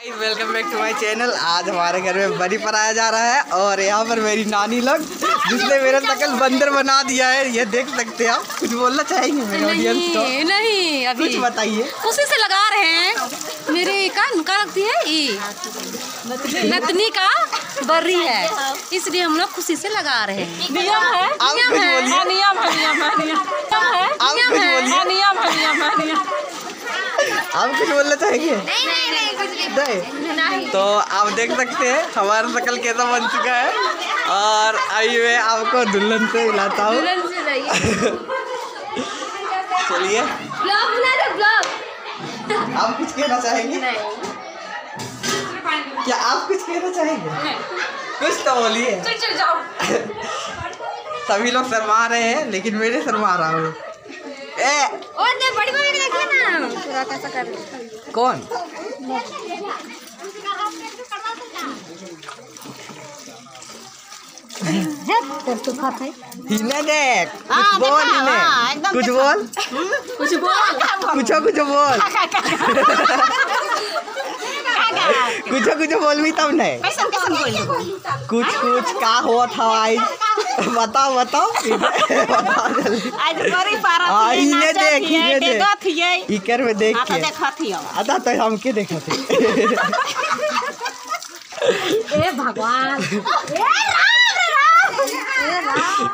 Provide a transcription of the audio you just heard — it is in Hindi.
Welcome back to my channel आज हमारे घर में बरी पराया जा रहा है और यहाँ पर मेरी नानी लोग जिसने मेरा शकल बंदर बना दिया है ये देख सकते हैं आप कुछ बोलना चाहेंगे मेरे ऑडियंस को? नहीं नहीं अभी कुछ बताइए। उसी से लगा रहे हैं। मेरी का का लगती है ई नतनी का बर्री है। इसलिए हम लोग खुशी से लगा रहे हैं। नियम है नियम है। नियम है नियम है नियम है। नियम है। नियम है नियम है नियम आप कुछ बोलना चाहेंगे? नहीं नहीं नहीं कुछ नहीं। नहीं। तो आप देख सकते हैं हमारा शकल कैसा बन चुका है। और अभी मैं आपको दुल्हन से मिलाता हूँ। चलिए। Blog blog? आप कुछ कहना चाहेंगे? क्या आप कुछ कहना चाहेंगे? कुछ तो बोलिए। चल चल जाओ। सभी लोग शर्मा रहे हैं लेकिन मेरे शर्मा रहा हूँ ए और दे बड़ी बड़ी देखिए ना कैसा कर है। कौन? हिने देख। कुछ बोल हिने कुछ बोल? कुछ बोल। कुछो कुछो बोल। कुछो कुछो बोल भी तब नहीं कुछ कुछ का हुआ था आज बताओ बताओ। आज बड़ी पारा हाँ, देख, देख। इकर में देख तो के। देखत तो हम के देखे थे। ए भगवान। ए राम रे राम ए राम।